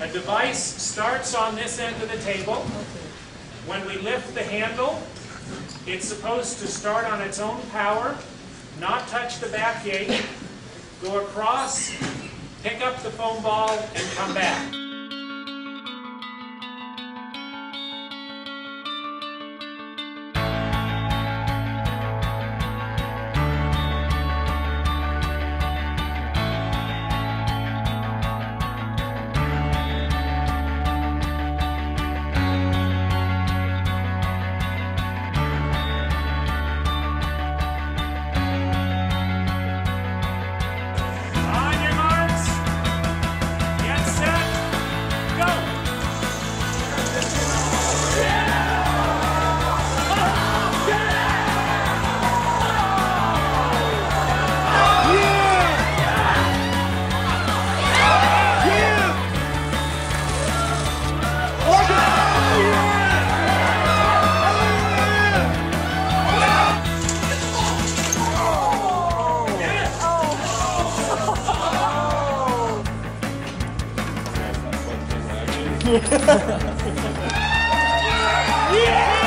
A device starts on this end of the table. When we lift the handle, it's supposed to start on its own power, not touch the back gate, go across, pick up the foam ball, and come back. イエーイ